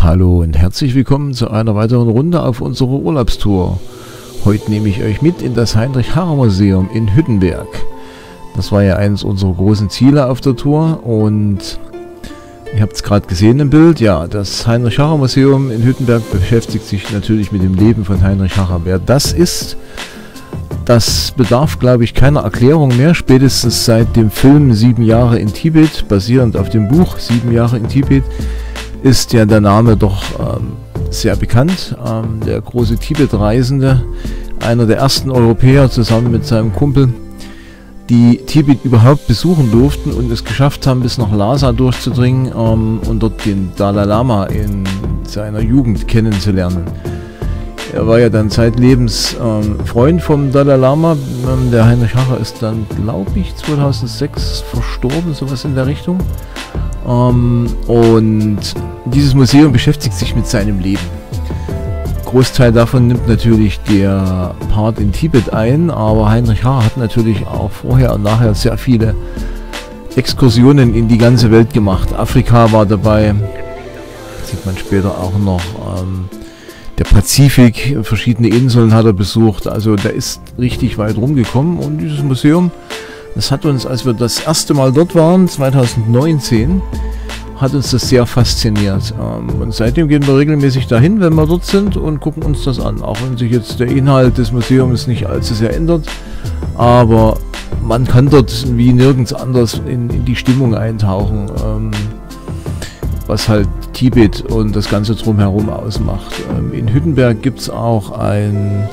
Hallo und herzlich willkommen zu einer weiteren Runde auf unserer Urlaubstour. Heute nehme ich euch mit in das Heinrich-Harrer-Museum in Hüttenberg. Das war ja eines unserer großen Ziele auf der Tour und ihr habt es gerade gesehen im Bild. Ja, das Heinrich-Harrer-Museum in Hüttenberg beschäftigt sich natürlich mit dem Leben von Heinrich Harrer. Wer das ist, das bedarf, glaube ich, keiner Erklärung mehr. Spätestens seit dem Film Sieben Jahre in Tibet, basierend auf dem Buch Sieben Jahre in Tibet, ist ja der Name doch ähm, sehr bekannt. Ähm, der große Tibet-Reisende, einer der ersten Europäer zusammen mit seinem Kumpel, die Tibet überhaupt besuchen durften und es geschafft haben, bis nach Lhasa durchzudringen ähm, und dort den Dalai Lama in seiner Jugend kennenzulernen. Er war ja dann zeitlebens ähm, Freund vom Dalai Lama. Ähm, der Heinrich Harrer ist dann, glaube ich, 2006 verstorben, sowas in der Richtung. Ähm, und dieses Museum beschäftigt sich mit seinem Leben. Großteil davon nimmt natürlich der Part in Tibet ein, aber Heinrich Harrer hat natürlich auch vorher und nachher sehr viele Exkursionen in die ganze Welt gemacht. Afrika war dabei, sieht man später auch noch. Ähm, der Pazifik, verschiedene Inseln hat er besucht. Also der ist richtig weit rumgekommen und dieses Museum das hat uns, als wir das erste Mal dort waren, 2019, hat uns das sehr fasziniert. Ähm, und seitdem gehen wir regelmäßig dahin, wenn wir dort sind und gucken uns das an. Auch wenn sich jetzt der Inhalt des Museums nicht allzu sehr ändert. Aber man kann dort wie nirgends anders in, in die Stimmung eintauchen, ähm, was halt Tibet und das Ganze drumherum ausmacht. Ähm, in Hüttenberg gibt es auch ein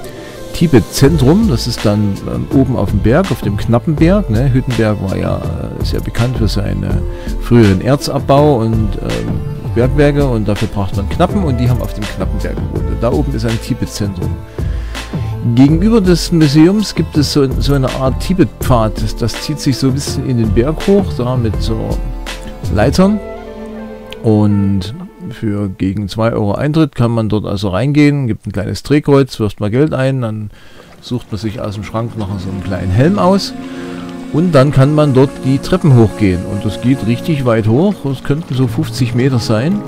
Tibet-Zentrum. Das ist dann ähm, oben auf dem Berg, auf dem Knappenberg. Ne? Hüttenberg war ja äh, sehr bekannt für seinen früheren Erzabbau und ähm, Bergwerke und dafür braucht man Knappen und die haben auf dem Knappenberg gewohnt. Und da oben ist ein Tibet-Zentrum. Gegenüber des Museums gibt es so, so eine Art Tibet-Pfad. Das, das, zieht sich so ein bisschen in den Berg hoch, da mit so Leitern. Und für gegen 2 Euro Eintritt kann man dort also reingehen, gibt ein kleines Drehkreuz, wirft mal Geld ein, dann sucht man sich aus dem Schrank noch so einen kleinen Helm aus. Und dann kann man dort die Treppen hochgehen. Und das geht richtig weit hoch, es könnten so 50 Meter sein.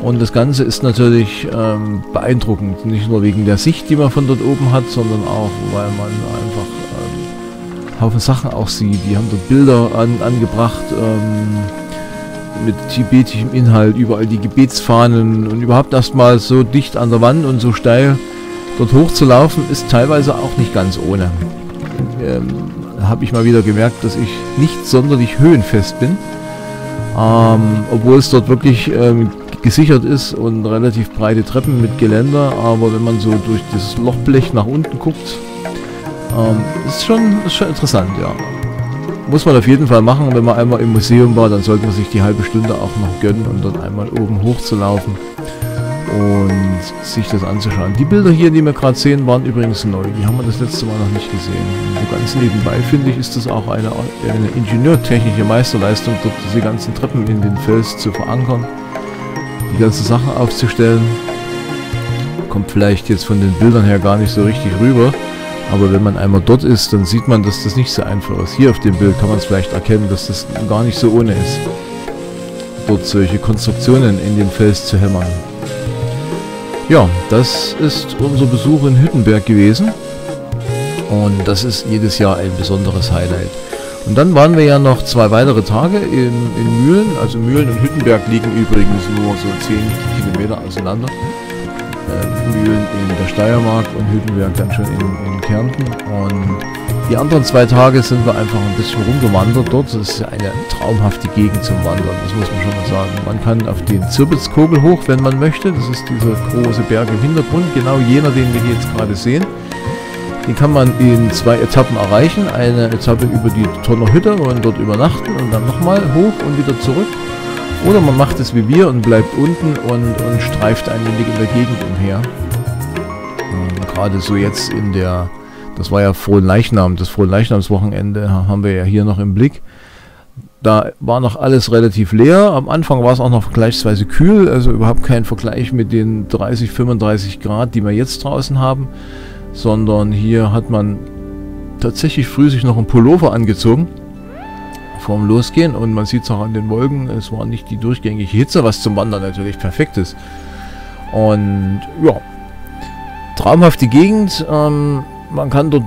Und das Ganze ist natürlich ähm, beeindruckend, nicht nur wegen der Sicht, die man von dort oben hat, sondern auch, weil man einfach ähm, Haufen Sachen auch sieht. Die haben dort Bilder an, angebracht, ähm, mit tibetischem Inhalt, überall die Gebetsfahnen und überhaupt erstmal so dicht an der Wand und so steil dort hochzulaufen, ist teilweise auch nicht ganz ohne. Ähm, Habe ich mal wieder gemerkt, dass ich nicht sonderlich höhenfest bin, ähm, obwohl es dort wirklich ähm, gesichert ist und relativ breite Treppen mit Geländer, aber wenn man so durch das Lochblech nach unten guckt, ähm, ist, schon, ist schon interessant, ja muss man auf jeden Fall machen. Wenn man einmal im Museum war, dann sollte man sich die halbe Stunde auch noch gönnen und dann einmal oben hoch zu laufen und sich das anzuschauen. Die Bilder hier, die wir gerade sehen, waren übrigens neu. Die haben wir das letzte Mal noch nicht gesehen. So ganz nebenbei finde ich, ist das auch eine, eine ingenieurtechnische Meisterleistung, dort diese ganzen Treppen in den Fels zu verankern, die ganzen Sachen aufzustellen. Kommt vielleicht jetzt von den Bildern her gar nicht so richtig rüber. Aber wenn man einmal dort ist, dann sieht man, dass das nicht so einfach ist. Hier auf dem Bild kann man es vielleicht erkennen, dass das gar nicht so ohne ist. Dort solche Konstruktionen in den Fels zu hämmern. Ja, das ist unser Besuch in Hüttenberg gewesen. Und das ist jedes Jahr ein besonderes Highlight. Und dann waren wir ja noch zwei weitere Tage in, in Mühlen. Also Mühlen und Hüttenberg liegen übrigens nur so 10 Kilometer auseinander Mühlen in der Steiermark und Hüttenberg dann schon in, in Kärnten. Und die anderen zwei Tage sind wir einfach ein bisschen rumgewandert dort. Das ist eine traumhafte Gegend zum Wandern, das muss man schon mal sagen. Man kann auf den Zirbitzkogel hoch, wenn man möchte. Das ist dieser große Berg im Hintergrund, genau jener, den wir hier jetzt gerade sehen. Den kann man in zwei Etappen erreichen. Eine Etappe über die Tonner Hütte und dort übernachten und dann nochmal hoch und wieder zurück. Oder man macht es wie wir und bleibt unten und, und streift ein wenig in der Gegend umher. Gerade so jetzt in der, das war ja Frohen Leichnam, das Frohen Leichnamswochenende haben wir ja hier noch im Blick. Da war noch alles relativ leer. Am Anfang war es auch noch vergleichsweise kühl, also überhaupt kein Vergleich mit den 30, 35 Grad, die wir jetzt draußen haben, sondern hier hat man tatsächlich früh sich noch ein Pullover angezogen vorm Losgehen und man sieht es auch an den Wolken, es war nicht die durchgängige Hitze, was zum Wandern natürlich perfekt ist. Und ja, traumhafte Gegend. Ähm, man kann dort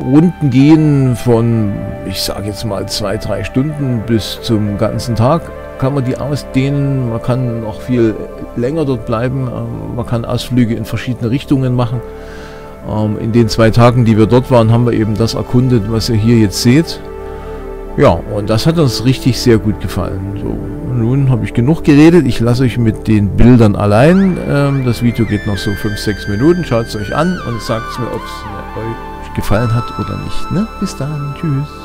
Runden gehen von, ich sage jetzt mal, zwei, drei Stunden bis zum ganzen Tag. Kann man die ausdehnen, man kann noch viel länger dort bleiben, ähm, man kann Ausflüge in verschiedene Richtungen machen. Ähm, in den zwei Tagen, die wir dort waren, haben wir eben das erkundet, was ihr hier jetzt seht. Ja, und das hat uns richtig sehr gut gefallen. So, nun habe ich genug geredet. Ich lasse euch mit den Bildern allein. Ähm, das Video geht noch so 5-6 Minuten. Schaut es euch an und sagt mir, ob es euch gefallen hat oder nicht. Ne? Bis dann. Tschüss.